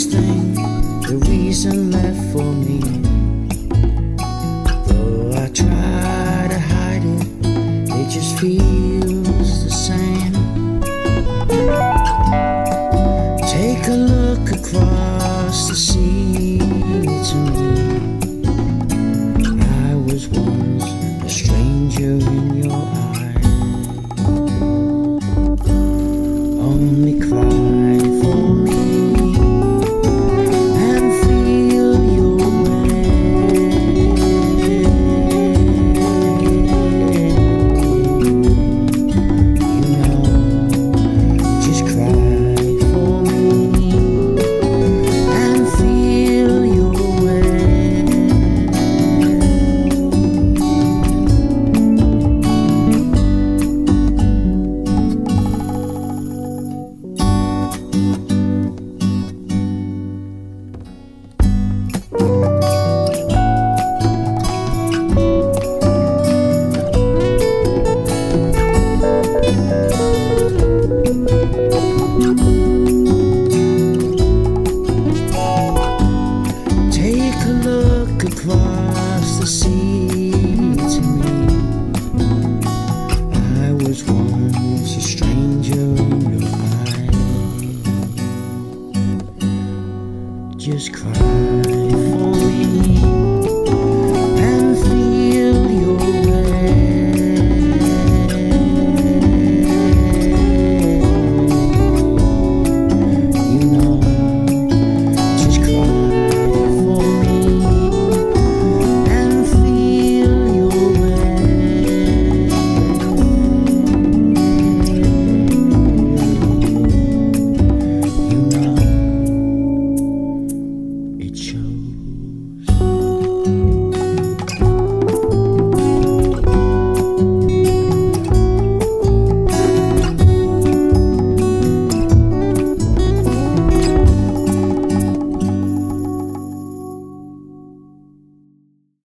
this thing, the reason left for me. Though I try to hide it, it just feels the same. Take a look across the sea to me. I was once a stranger in your eyes. Only cry across the sea to me. I was once a stranger in your eyes. Just cry.